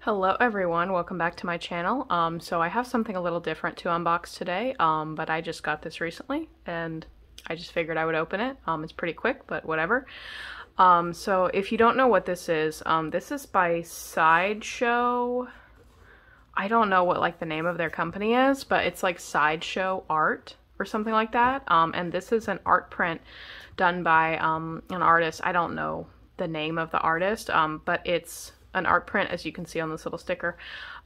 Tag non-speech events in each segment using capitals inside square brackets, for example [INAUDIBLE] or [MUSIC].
Hello everyone, welcome back to my channel. Um, so I have something a little different to unbox today, um, but I just got this recently and I just figured I would open it. Um, it's pretty quick, but whatever. Um, so if you don't know what this is, um, this is by Sideshow. I don't know what like the name of their company is, but it's like Sideshow Art or something like that. Um, and this is an art print done by an artist. I don't know the name of the artist, but it's an art print, as you can see on this little sticker,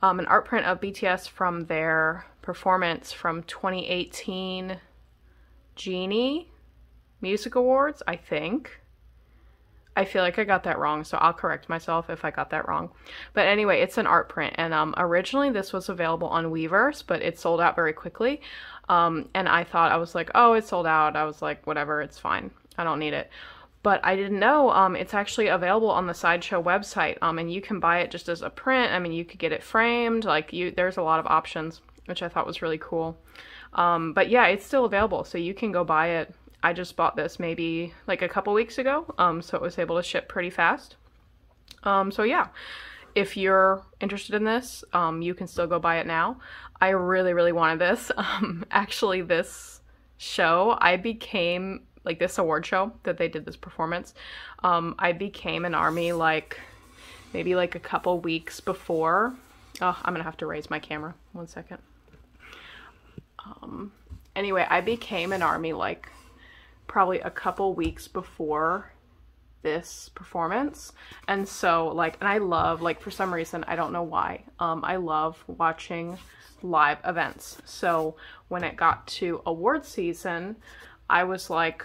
um, an art print of BTS from their performance from 2018 Genie Music Awards, I think. I feel like I got that wrong, so I'll correct myself if I got that wrong. But anyway, it's an art print, and um, originally this was available on Weverse, but it sold out very quickly. Um, and I thought, I was like, oh, it sold out. I was like, whatever, it's fine. I don't need it but I didn't know um, it's actually available on the Sideshow website, um, and you can buy it just as a print. I mean, you could get it framed. Like, you, there's a lot of options, which I thought was really cool. Um, but yeah, it's still available, so you can go buy it. I just bought this maybe like a couple weeks ago, um, so it was able to ship pretty fast. Um, so yeah, if you're interested in this, um, you can still go buy it now. I really, really wanted this. [LAUGHS] actually, this show, I became like this award show that they did this performance, um, I became an army like maybe like a couple weeks before. Oh, I'm gonna have to raise my camera. One second. Um, anyway, I became an army like probably a couple weeks before this performance and so like and I love like for some reason I don't know why um I love watching live events so when it got to award season I was like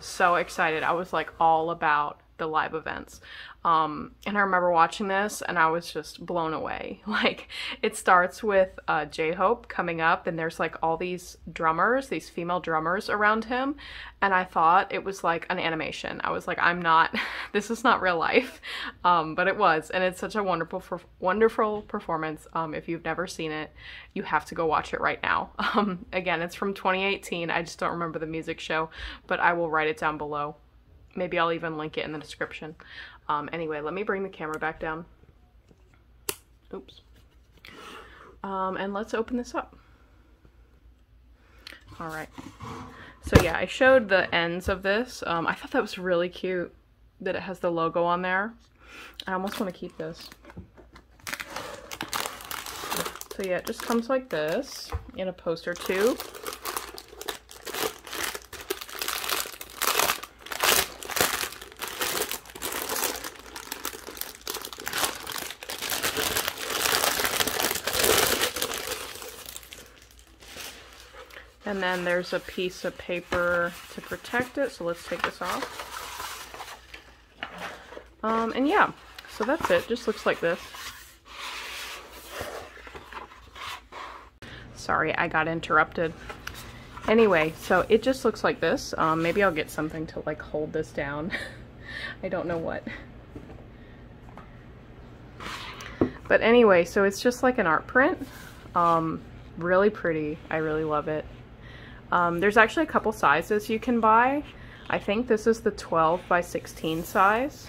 so excited. I was like all about the live events. Um, and I remember watching this and I was just blown away. [LAUGHS] Like it starts with uh, J-Hope coming up and there's like all these drummers, these female drummers around him. And I thought it was like an animation. I was like, I'm not, [LAUGHS] this is not real life. [LAUGHS] Um, but it was. And it's such a wonderful, wonderful performance. Um, if you've never seen it, you have to go watch it right now. Um, again, it's from 2018. I just don't remember the music show, but I will write it down below. Maybe I'll even link it in the description. Um, anyway, let me bring the camera back down. Oops. Um, and let's open this up. All right. So yeah, I showed the ends of this. Um, I thought that was really cute that it has the logo on there. I almost want to keep this. So yeah, it just comes like this in a poster tube. And then there's a piece of paper to protect it, so let's take this off. Um, and yeah, so that's it. Just looks like this. Sorry, I got interrupted. Anyway, so it just looks like this. Um, maybe I'll get something to like hold this down. [LAUGHS] I don't know what. But anyway, so it's just like an art print. Um, really pretty. I really love it. Um, there's actually a couple sizes you can buy. I think this is the 12 by 16 size.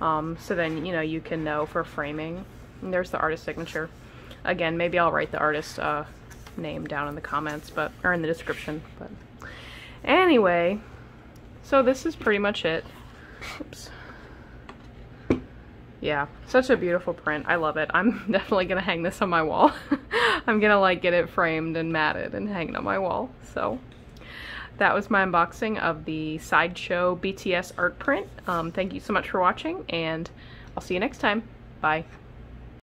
Um, so then, you know, you can know for framing. And there's the artist signature. Again, maybe I'll write the artist uh, name down in the comments, but or in the description. But anyway, so this is pretty much it. Oops yeah, such a beautiful print. I love it. I'm [LAUGHS] definitely gonna hang this on my wall. [LAUGHS] I'm gonna like get it framed and matted and hang it on my wall. So that was my unboxing of the Sideshow BTS art print. Um, thank you so much for watching and I'll see you next time. Bye.